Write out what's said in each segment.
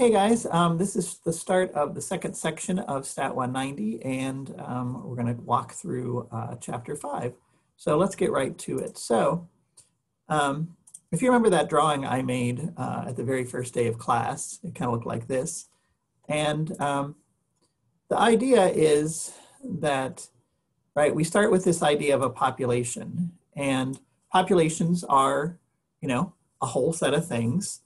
Hey guys, um, this is the start of the second section of Stat 190 and um, we're going to walk through uh, chapter 5. So let's get right to it. So um, if you remember that drawing I made uh, at the very first day of class, it kind of looked like this. And um, the idea is that, right, we start with this idea of a population and populations are, you know, a whole set of things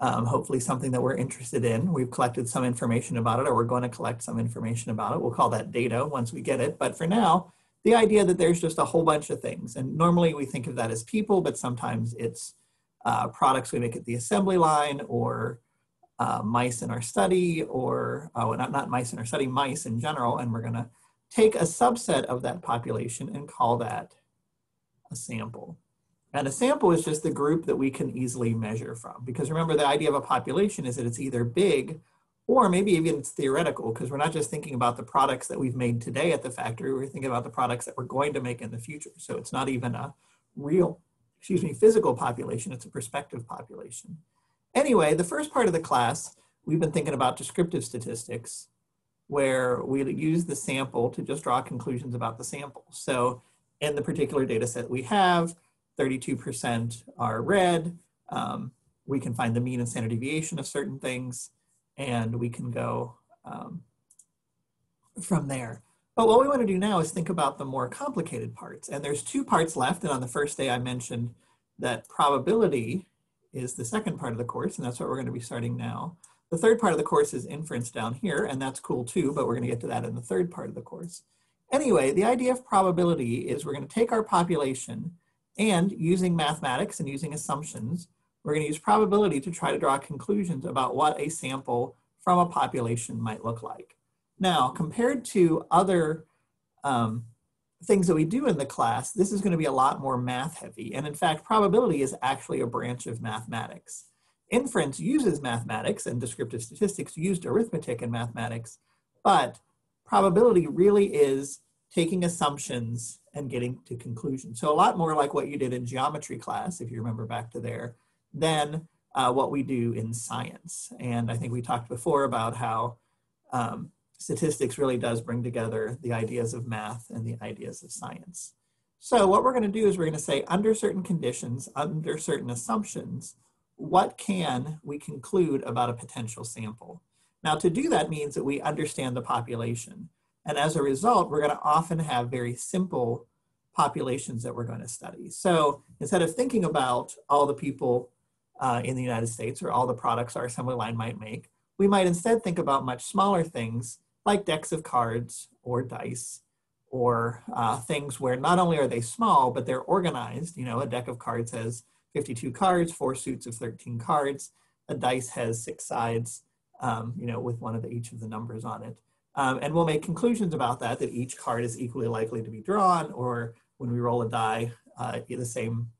um, hopefully something that we're interested in. We've collected some information about it or we're going to collect some information about it. We'll call that data once we get it. But for now, the idea that there's just a whole bunch of things. And normally we think of that as people, but sometimes it's uh, products we make at the assembly line or uh, mice in our study or uh, not, not mice in our study, mice in general. And we're going to take a subset of that population and call that a sample. And a sample is just the group that we can easily measure from. Because remember, the idea of a population is that it's either big or maybe even it's theoretical because we're not just thinking about the products that we've made today at the factory, we're thinking about the products that we're going to make in the future. So it's not even a real, excuse me, physical population, it's a prospective population. Anyway, the first part of the class, we've been thinking about descriptive statistics where we use the sample to just draw conclusions about the sample. So in the particular data set we have, 32% are red. Um, we can find the mean and standard deviation of certain things, and we can go um, from there. But what we want to do now is think about the more complicated parts. And there's two parts left. And on the first day, I mentioned that probability is the second part of the course, and that's what we're going to be starting now. The third part of the course is inference down here, and that's cool too, but we're going to get to that in the third part of the course. Anyway, the idea of probability is we're going to take our population and using mathematics and using assumptions, we're going to use probability to try to draw conclusions about what a sample from a population might look like. Now, compared to other um, things that we do in the class, this is going to be a lot more math heavy. And in fact, probability is actually a branch of mathematics. Inference uses mathematics and descriptive statistics used arithmetic and mathematics, but probability really is taking assumptions and getting to conclusions. So a lot more like what you did in geometry class, if you remember back to there, than uh, what we do in science. And I think we talked before about how um, statistics really does bring together the ideas of math and the ideas of science. So what we're going to do is we're going to say under certain conditions, under certain assumptions, what can we conclude about a potential sample? Now to do that means that we understand the population. And as a result, we're going to often have very simple populations that we're going to study. So instead of thinking about all the people uh, in the United States or all the products our assembly line might make, we might instead think about much smaller things like decks of cards or dice or uh, things where not only are they small, but they're organized. You know, a deck of cards has 52 cards, four suits of 13 cards. A dice has six sides, um, you know, with one of the, each of the numbers on it. Um, and we'll make conclusions about that, that each card is equally likely to be drawn, or when we roll a die, uh, the same,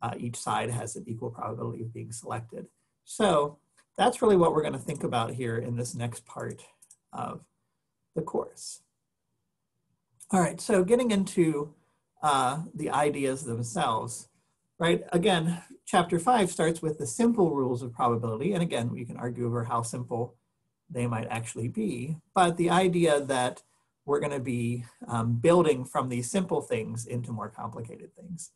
uh, each side has an equal probability of being selected. So that's really what we're gonna think about here in this next part of the course. All right, so getting into uh, the ideas themselves, right? Again, chapter five starts with the simple rules of probability. And again, we can argue over how simple they might actually be. But the idea that we're going to be um, building from these simple things into more complicated things.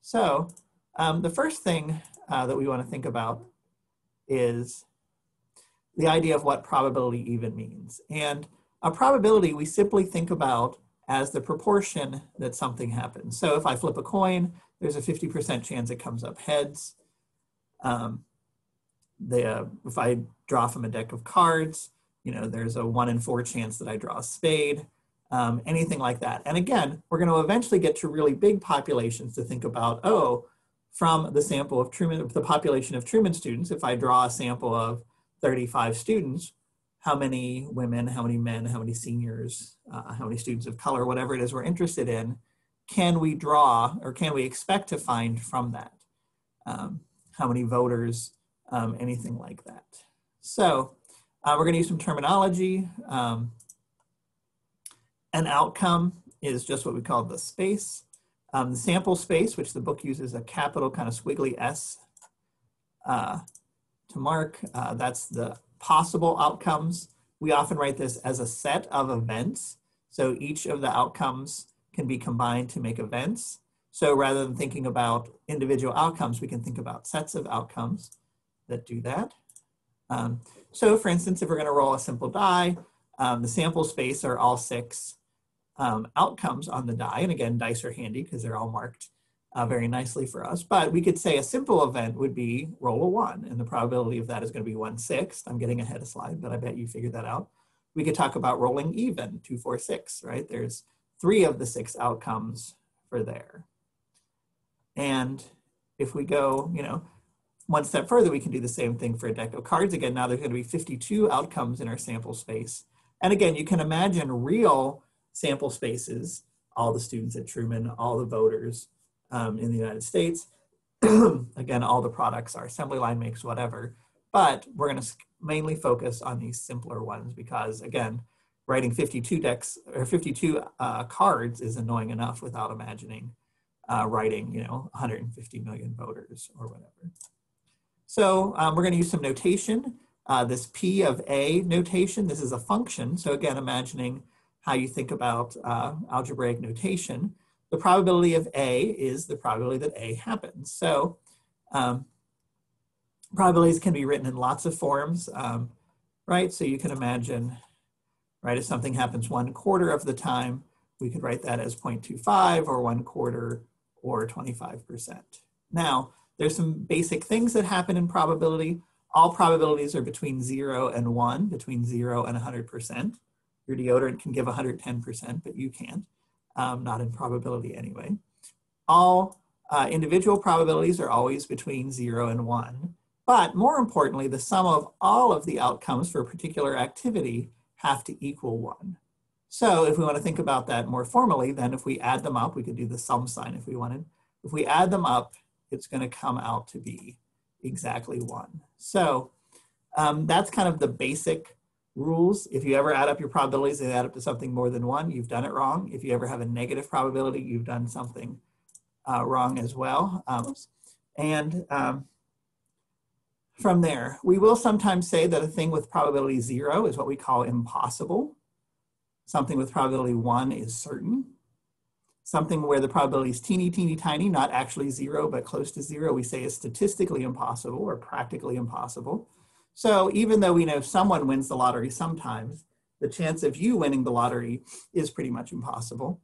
So um, the first thing uh, that we want to think about is the idea of what probability even means. And a probability we simply think about as the proportion that something happens. So if I flip a coin, there's a 50% chance it comes up heads. Um, the, uh, if I draw from a deck of cards, you know, there's a one in four chance that I draw a spade, um, anything like that. And again, we're going to eventually get to really big populations to think about, oh, from the sample of Truman, the population of Truman students, if I draw a sample of 35 students, how many women, how many men, how many seniors, uh, how many students of color, whatever it is we're interested in, can we draw or can we expect to find from that? Um, how many voters, um, anything like that. So uh, we're going to use some terminology. Um, an outcome is just what we call the space. Um, the sample space, which the book uses a capital kind of squiggly S uh, to mark, uh, that's the possible outcomes. We often write this as a set of events. So each of the outcomes can be combined to make events. So rather than thinking about individual outcomes, we can think about sets of outcomes that do that. Um, so for instance, if we're gonna roll a simple die, um, the sample space are all six um, outcomes on the die. And again, dice are handy because they're all marked uh, very nicely for us. But we could say a simple event would be roll a one, and the probability of that is going to be one sixth. I'm getting ahead of slide, but I bet you figured that out. We could talk about rolling even, two, four, six, right? There's three of the six outcomes for there. And if we go, you know, one step further, we can do the same thing for a deck of cards. Again, now there's going to be 52 outcomes in our sample space. And again, you can imagine real sample spaces, all the students at Truman, all the voters, um, in the United States. Again, all the products our assembly line makes, whatever. But we're going to mainly focus on these simpler ones because, again, writing 52 decks or 52 uh, cards is annoying enough without imagining uh, writing, you know, 150 million voters or whatever. So um, we're going to use some notation. Uh, this P of A notation, this is a function. So again, imagining how you think about uh, algebraic notation the probability of A is the probability that A happens. So um, probabilities can be written in lots of forms, um, right? So you can imagine, right, if something happens one quarter of the time, we could write that as 0.25 or one quarter or 25%. Now, there's some basic things that happen in probability. All probabilities are between zero and one, between zero and 100%. Your deodorant can give 110%, but you can't um, not in probability anyway. All uh, individual probabilities are always between zero and one. But more importantly, the sum of all of the outcomes for a particular activity have to equal one. So if we want to think about that more formally, then if we add them up, we could do the sum sign if we wanted. If we add them up, it's going to come out to be exactly one. So um, that's kind of the basic rules. If you ever add up your probabilities and add up to something more than one, you've done it wrong. If you ever have a negative probability, you've done something uh, wrong as well. Um, and um, from there, we will sometimes say that a thing with probability zero is what we call impossible. Something with probability one is certain. Something where the probability is teeny, teeny, tiny, not actually zero, but close to zero, we say is statistically impossible or practically impossible. So even though we know someone wins the lottery sometimes, the chance of you winning the lottery is pretty much impossible.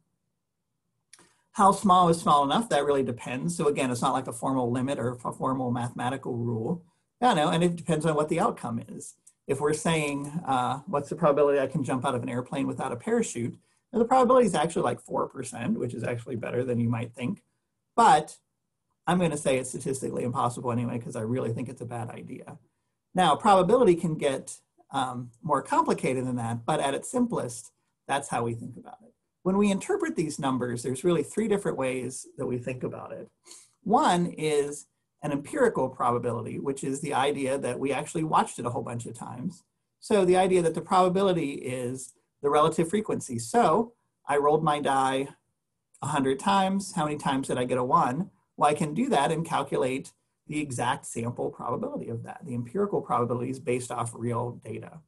How small is small enough? That really depends. So again, it's not like a formal limit or a formal mathematical rule. Yeah, no, and it depends on what the outcome is. If we're saying, uh, what's the probability I can jump out of an airplane without a parachute? The probability is actually like 4%, which is actually better than you might think. But I'm going to say it's statistically impossible anyway, because I really think it's a bad idea. Now, probability can get um, more complicated than that, but at its simplest, that's how we think about it. When we interpret these numbers, there's really three different ways that we think about it. One is an empirical probability, which is the idea that we actually watched it a whole bunch of times. So the idea that the probability is the relative frequency. So I rolled my die 100 times. How many times did I get a one? Well, I can do that and calculate the exact sample probability of that. The empirical probability is based off real data.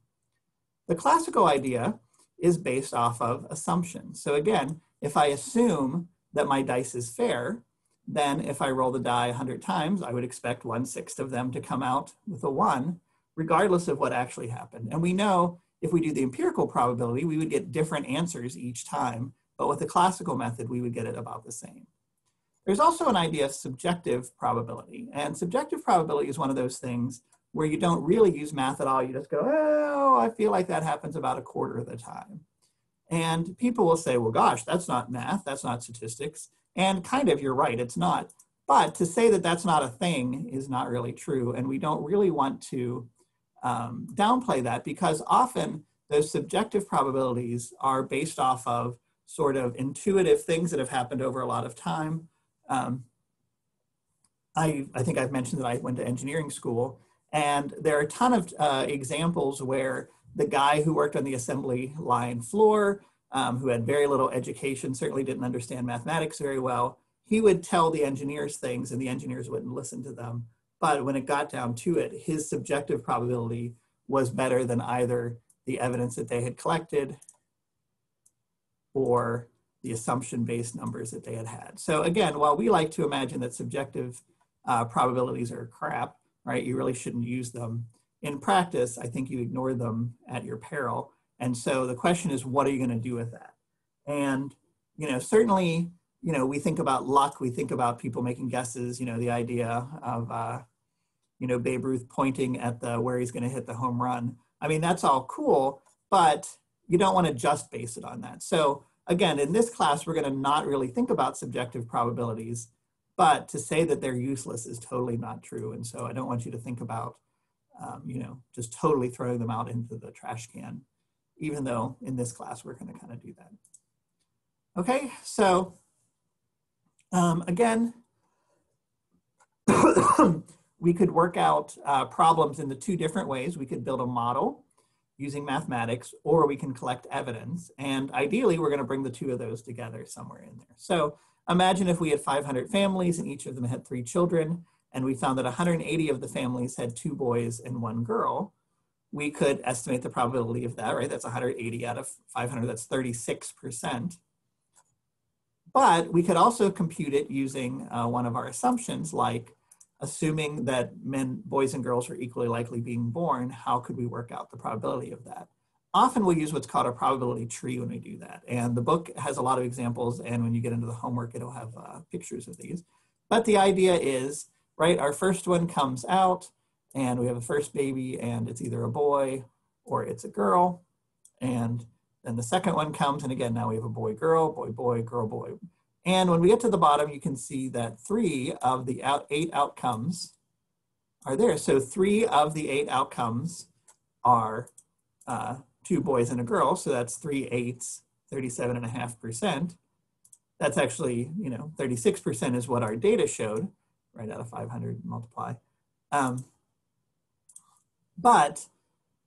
The classical idea is based off of assumptions. So again, if I assume that my dice is fair, then if I roll the die 100 times, I would expect one sixth of them to come out with a one, regardless of what actually happened. And we know if we do the empirical probability, we would get different answers each time, but with the classical method, we would get it about the same. There's also an idea of subjective probability. And subjective probability is one of those things where you don't really use math at all. You just go, oh, I feel like that happens about a quarter of the time. And people will say, well, gosh, that's not math, that's not statistics. And kind of, you're right, it's not. But to say that that's not a thing is not really true. And we don't really want to um, downplay that because often those subjective probabilities are based off of sort of intuitive things that have happened over a lot of time um, I, I think I've mentioned that I went to engineering school, and there are a ton of uh, examples where the guy who worked on the assembly line floor, um, who had very little education, certainly didn't understand mathematics very well, he would tell the engineers things and the engineers wouldn't listen to them. But when it got down to it, his subjective probability was better than either the evidence that they had collected or the assumption-based numbers that they had had. So again, while we like to imagine that subjective uh, probabilities are crap, right? You really shouldn't use them. In practice, I think you ignore them at your peril. And so the question is, what are you going to do with that? And, you know, certainly, you know, we think about luck, we think about people making guesses, you know, the idea of, uh, you know, Babe Ruth pointing at the where he's going to hit the home run. I mean, that's all cool, but you don't want to just base it on that. So again, in this class, we're going to not really think about subjective probabilities, but to say that they're useless is totally not true. And so I don't want you to think about, um, you know, just totally throwing them out into the trash can, even though in this class, we're going to kind of do that. Okay, so um, again, we could work out uh, problems in the two different ways. We could build a model using mathematics, or we can collect evidence. And ideally, we're gonna bring the two of those together somewhere in there. So imagine if we had 500 families and each of them had three children, and we found that 180 of the families had two boys and one girl. We could estimate the probability of that, right? That's 180 out of 500, that's 36%. But we could also compute it using uh, one of our assumptions like assuming that men, boys and girls are equally likely being born, how could we work out the probability of that? Often we'll use what's called a probability tree when we do that. And the book has a lot of examples. And when you get into the homework, it'll have uh, pictures of these. But the idea is, right, our first one comes out and we have a first baby and it's either a boy or it's a girl. And then the second one comes and again, now we have a boy, girl, boy, boy, girl, boy. And when we get to the bottom, you can see that three of the out, eight outcomes are there. So three of the eight outcomes are uh, two boys and a girl. So that's three eighths, 37 and a half percent. That's actually, you know, 36% is what our data showed, right out of 500 multiply. Um, but,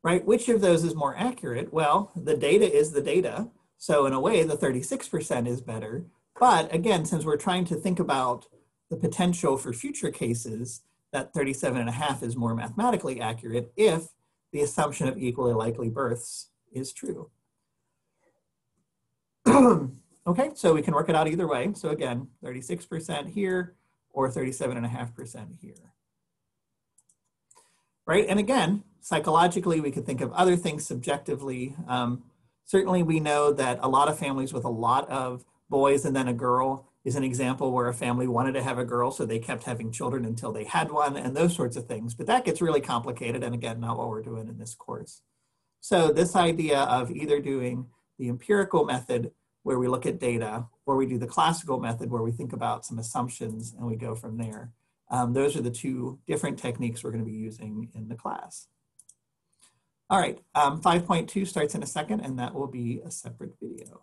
right, which of those is more accurate? Well, the data is the data. So in a way, the 36% is better but again, since we're trying to think about the potential for future cases, that 37 and a half is more mathematically accurate if the assumption of equally likely births is true. okay, so we can work it out either way. So again, 36% here or 37.5% here. Right, and again, psychologically, we could think of other things subjectively. Um, certainly we know that a lot of families with a lot of boys and then a girl is an example where a family wanted to have a girl, so they kept having children until they had one and those sorts of things. But that gets really complicated. And again, not what we're doing in this course. So this idea of either doing the empirical method where we look at data or we do the classical method where we think about some assumptions and we go from there. Um, those are the two different techniques we're going to be using in the class. All right, um, 5.2 starts in a second and that will be a separate video.